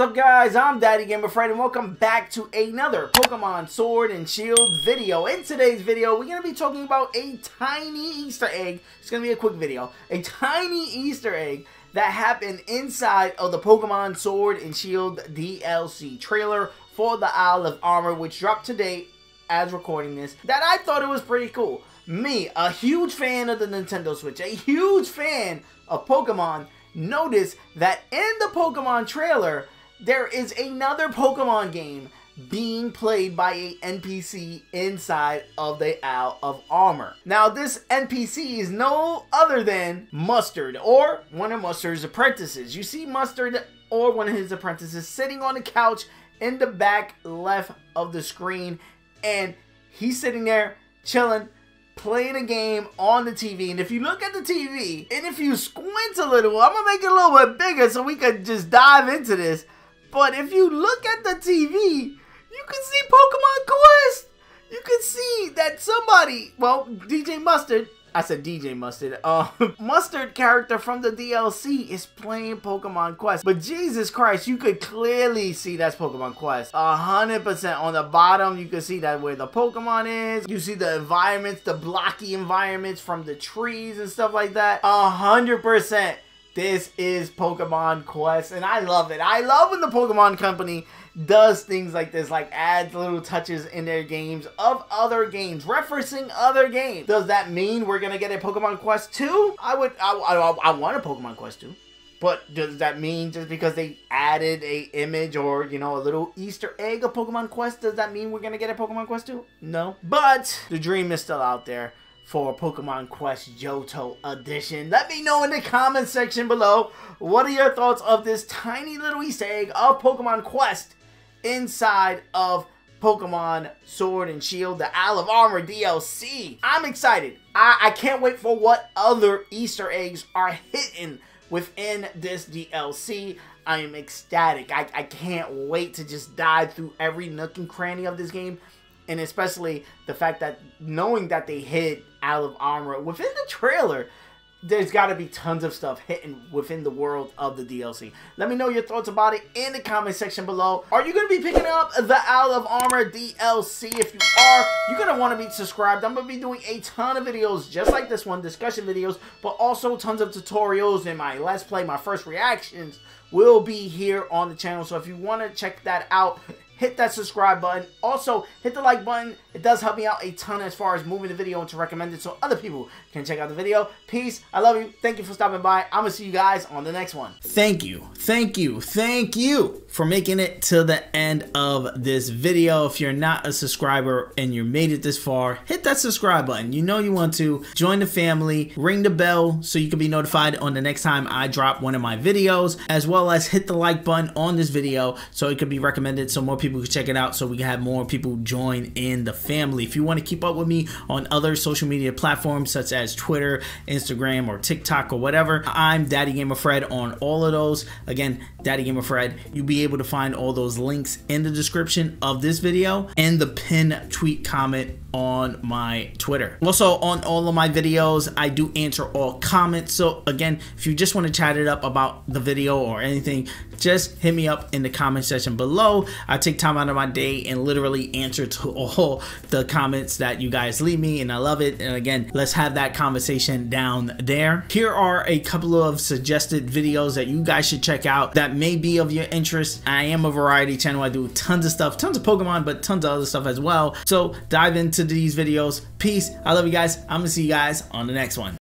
up guys? I'm Daddy Gamer Fred and welcome back to another Pokemon Sword and Shield video. In today's video, we're going to be talking about a tiny Easter egg. It's going to be a quick video. A tiny Easter egg that happened inside of the Pokemon Sword and Shield DLC trailer for the Isle of Armor, which dropped today as recording this, that I thought it was pretty cool. Me, a huge fan of the Nintendo Switch, a huge fan of Pokemon, notice that in the Pokemon trailer, there is another Pokemon game being played by a NPC inside of the Isle of Armor. Now, this NPC is no other than Mustard, or one of Mustard's apprentices. You see Mustard or one of his apprentices sitting on a couch in the back left of the screen, and he's sitting there chilling, playing a game on the TV. And if you look at the TV, and if you squint a little, I'm gonna make it a little bit bigger so we can just dive into this. But if you look at the TV, you can see Pokemon Quest. You can see that somebody, well, DJ Mustard, I said DJ Mustard. Uh, Mustard character from the DLC is playing Pokemon Quest. But Jesus Christ, you could clearly see that's Pokemon Quest. A hundred percent on the bottom, you can see that where the Pokemon is. You see the environments, the blocky environments from the trees and stuff like that. A hundred percent. This is Pokemon Quest, and I love it. I love when the Pokemon Company does things like this, like adds little touches in their games of other games, referencing other games. Does that mean we're gonna get a Pokemon Quest 2? I would, I, I, I want a Pokemon Quest 2. But does that mean just because they added a image or, you know, a little Easter egg of Pokemon Quest, does that mean we're gonna get a Pokemon Quest 2? No. But the dream is still out there for Pokemon Quest Johto Edition. Let me know in the comment section below what are your thoughts of this tiny little Easter egg of Pokemon Quest inside of Pokemon Sword and Shield, the Isle of Armor DLC. I'm excited. I, I can't wait for what other Easter eggs are hidden within this DLC. I am ecstatic. I, I can't wait to just dive through every nook and cranny of this game. And especially the fact that knowing that they hid out of Armor within the trailer there's got to be tons of stuff hidden within the world of the DLC. Let me know your thoughts about it in the comment section below. Are you going to be picking up the Isle of Armor DLC? If you are, you're going to want to be subscribed. I'm going to be doing a ton of videos just like this one, discussion videos, but also tons of tutorials and my Let's Play, my first reactions will be here on the channel. So if you want to check that out, hit that subscribe button. Also, hit the like button. It does help me out a ton as far as moving the video to recommend it so other people can check out the video. Peace. I love you. Thank you for stopping by. I'm going to see you guys on the next one. Thank you. Thank you. Thank you for making it to the end of this video. If you're not a subscriber and you made it this far, hit that subscribe button. You know you want to. Join the family. Ring the bell so you can be notified on the next time I drop one of my videos, as well as hit the like button on this video so it could be recommended so more people can check it out so we can have more people join in the family. If you want to keep up with me on other social media platforms such as Twitter, Instagram, or TikTok or whatever, I'm Daddy Gamer Fred on all of those. Again, Daddy Gamer Fred. You'll be able to find all those links in the description of this video and the pin tweet comment on my Twitter. Also, on all of my videos, I do answer all comments. So again, if you just want to chat it up about the video or anything, just hit me up in the comment section below. I take time out of my day and literally answer to all the comments that you guys leave me and I love it. And again, let's have that conversation down there. Here are a couple of suggested videos that you guys should check out that may be of your interest. I am a variety channel. I do tons of stuff, tons of Pokemon, but tons of other stuff as well. So dive into these videos. Peace. I love you guys. I'm gonna see you guys on the next one.